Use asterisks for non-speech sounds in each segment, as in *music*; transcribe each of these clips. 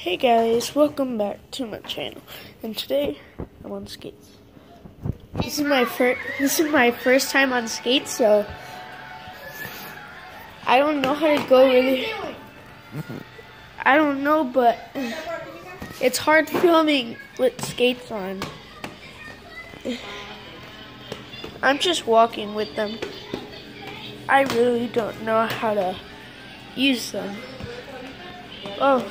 Hey guys, welcome back to my channel. And today I'm on skates. This is my first this is my first time on skates, so I don't know how to go really I don't know, but it's hard filming with skates on. I'm just walking with them. I really don't know how to use them. Oh.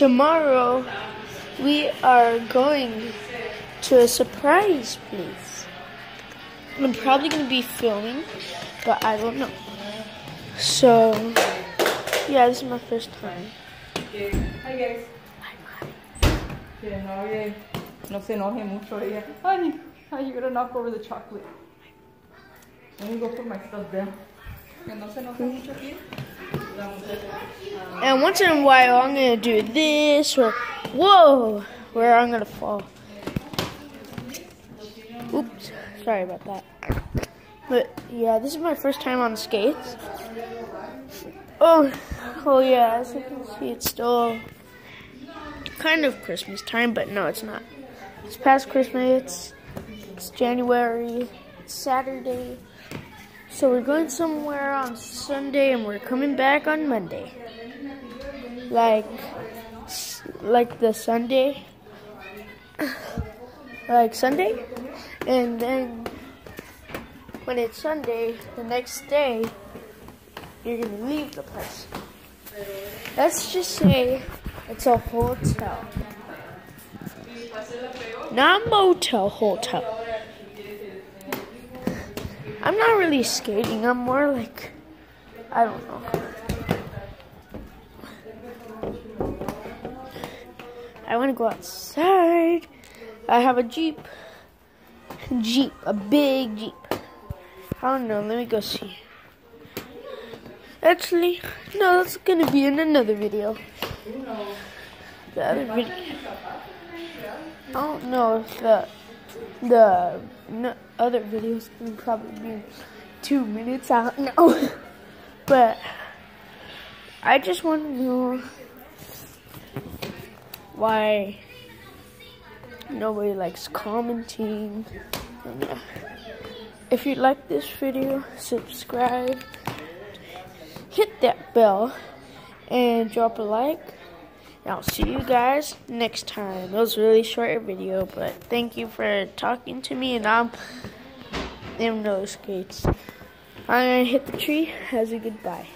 Tomorrow we are going to a surprise place. I'm probably going to be filming, but I don't know. So, yeah, this is my first time. Hi guys. Que no, no se enoje mucho ella. Ay, ay, you're gonna knock over the chocolate. Let me go put my stuff down. Que no se enoje mucho aquí. And once in a while, I'm gonna do this or whoa, where I'm gonna fall. Oops, sorry about that. But yeah, this is my first time on skates. Oh, oh yeah, as you can see, it's still kind of Christmas time, but no, it's not. It's past Christmas. It's January. It's Saturday. So we're going somewhere on Sunday and we're coming back on Monday. Like like the Sunday *laughs* like Sunday and then when it's Sunday the next day you're gonna leave the place. Let's just say it's a hotel. Not motel, hotel. I'm not really skating. I'm more like, I don't know. I want to go outside. I have a Jeep. Jeep, a big Jeep. I don't know. Let me go see. Actually, no, that's gonna be in another video. The other video. I don't know if the the other videos can probably be two minutes. out don't *laughs* but I just want to know why nobody likes commenting. And yeah. If you like this video, subscribe, hit that bell, and drop a like. And I'll see you guys next time. It was a really short video, but thank you for talking to me, and I'm in those skates. I'm gonna hit the tree as a goodbye.